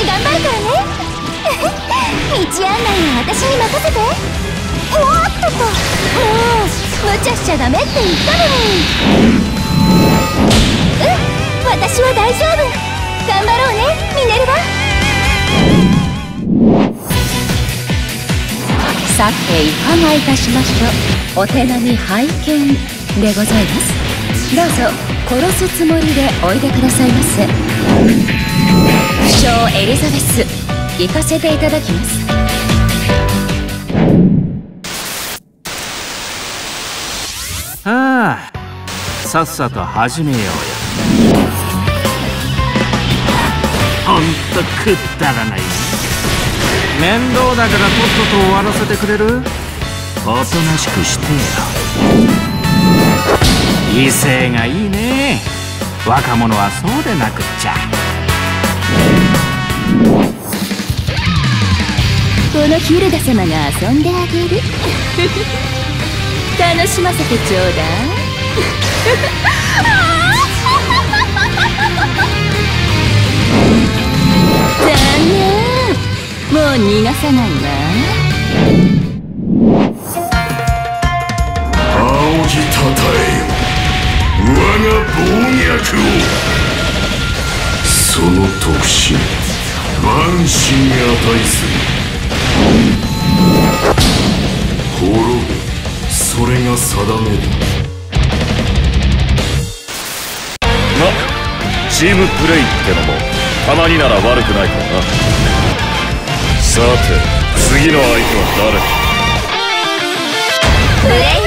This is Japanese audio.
私頑張るからね。道案内は私に任せて。おっとっと。もう無茶しちゃダメって言ったのに。うん。私は大丈夫。頑張ろうね。ミネルヴァさていかがいたしましょう。お手並み拝見でございます。どうぞ殺すつもりでおいでくださいませ。エリザベス行かせていただきます。ああさっさと始めようよほんとくだらない。面倒だからとっとと終わらせてくれる？おとなしくしてよ。威勢がいいね。若者はそうでなくっちゃ。のヒルダ様が遊んであげる。楽しませてちょうだい。残念。もう逃がさないわ。仰ぎたたえよ。我が暴虐を。その特進万死に値する。それが定めるまチームプレイってのもたまになら悪くないからな。さて次の相手は誰プレイ